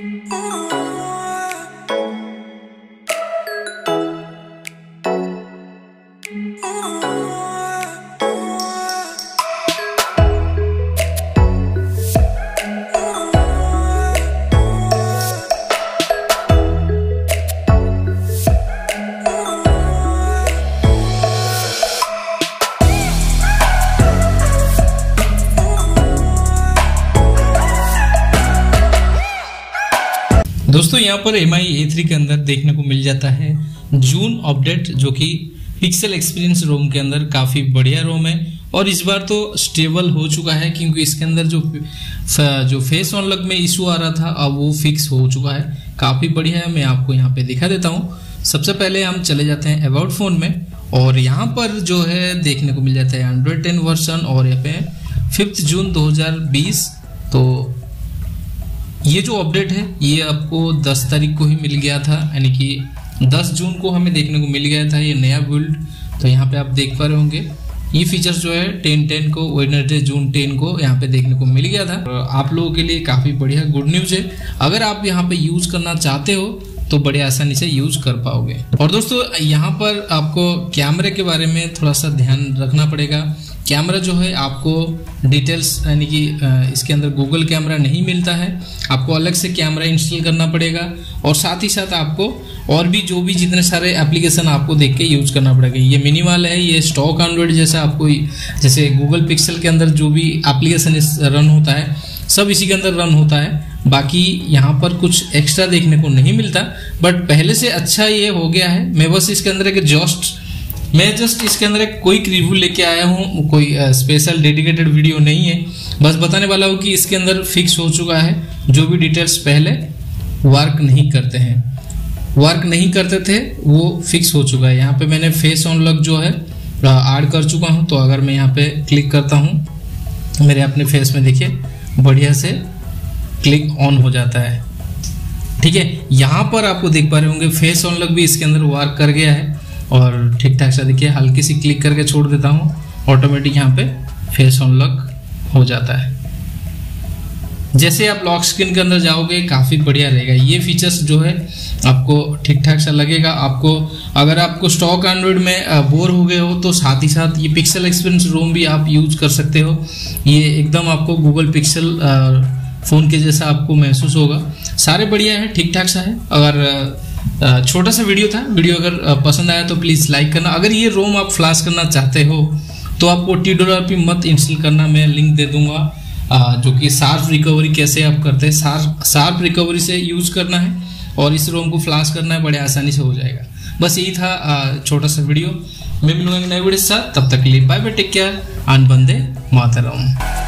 Oh. दोस्तों, यहाँ पर एम आई ए थ्री के अंदर देखने को मिल जाता है जून अपडेट जो कि पिक्सल एक्सपीरियंस रोम के अंदर काफ़ी बढ़िया रोम है। और इस बार तो स्टेबल हो चुका है, क्योंकि इसके अंदर जो जो फेस ऑन लग में इशू आ रहा था, अब वो फिक्स हो चुका है। काफ़ी बढ़िया है, मैं आपको यहाँ पे दिखा देता हूँ। सबसे पहले हम चले जाते हैं अबाउट फ़ोन में, और यहाँ पर जो है देखने को मिल जाता है एंड्रॉयड टेन वर्सन और यहाँ पे फिफ्थ जून 2020 तो ये जो अपडेट है, ये आपको 10 तारीख को ही मिल गया था, यानी कि 10 जून को हमें देखने को मिल गया था ये नया बिल्ड तो यहाँ पे आप देख पा रहे होंगे। ये फीचर्स जो है टेन टेन को वेडनेसडे जून टेन को यहाँ पे देखने को मिल गया था। आप लोगों के लिए काफ़ी बढ़िया गुड न्यूज़ है। अगर आप यहाँ पे यूज़ करना चाहते हो तो बड़े आसानी से यूज़ कर पाओगे। और दोस्तों, यहाँ पर आपको कैमरे के बारे में थोड़ा सा ध्यान रखना पड़ेगा। कैमरा जो है आपको डिटेल्स, यानी कि इसके अंदर गूगल कैमरा नहीं मिलता है। आपको अलग से कैमरा इंस्टॉल करना पड़ेगा और साथ ही साथ आपको और भी जो भी जितने सारे एप्लीकेशन आपको देख के यूज़ करना पड़ेगा। ये मिनिमल है, ये स्टॉक एंड्रॉइड जैसा आपको जैसे गूगल पिक्सल के अंदर जो भी एप्लीकेशन रन होता है, सब इसी के अंदर रन होता है। बाकी यहाँ पर कुछ एक्स्ट्रा देखने को नहीं मिलता, बट पहले से अच्छा ये हो गया है। मैं बस इसके अंदर एक जस्ट मैं जस्ट इसके अंदर एक कोई रिव्यू लेके आया हूँ, कोई स्पेशल डेडिकेटेड वीडियो नहीं है। बस बताने वाला हूँ कि इसके अंदर फिक्स हो चुका है। जो भी डिटेल्स पहले वर्क नहीं करते हैं। वर्क नहीं करते थे, वो फिक्स हो चुका है। यहाँ पे मैंने फेस ऑन लॉक जो है ऐड कर चुका हूँ। तो अगर मैं यहाँ पे क्लिक करता हूँ, मेरे अपने फेस में देखिए, बढ़िया से क्लिक ऑन हो जाता है। ठीक है? यहाँ पर आपको देख पा रहे होंगे फेस ऑन लग भी इसके अंदर वर्क कर गया है। और ठीक ठाक सा देखिए, हल्की सी क्लिक करके छोड़ देता हूँ। ऑटोमेटिक यहाँ पे फेस ऑन लॉक हो जाता है। जैसे आप लॉक स्क्रीन के अंदर जाओगे, काफ़ी बढ़िया रहेगा। ये फीचर्स जो है, आपको ठीक ठाक सा लगेगा। आपको, अगर आपको स्टॉक एंड्रॉइड में बोर हो गए हो तो साथ ही साथ ये पिक्सल एक्सपीरियंस रूम भी आप यूज़ कर सकते हो। ये एकदम आपको गूगल पिक्सल फ़ोन के जैसा आपको महसूस होगा। सारे बढ़िया है, ठीक ठाक सा है। अगर छोटा सा वीडियो था। वीडियो अगर पसंद आया तो प्लीज़ लाइक करना। अगर ये रोम आप फ्लैश करना चाहते हो तो आपको टी डॉलर पी मत इंस्टॉल करना। मैं लिंक दे दूँगा जो कि सार्फ रिकवरी कैसे आप करते हैं। सार्फ सार्फ रिकवरी से यूज़ करना है और इस रोम को फ्लैश करना है, बड़े आसानी से हो जाएगा। बस यही था छोटा सा वीडियो मैं मिलूँगा नए वीडियो के साथ। तब तक के लिए बाय बाय टेक केयर आन बंदे मातरम।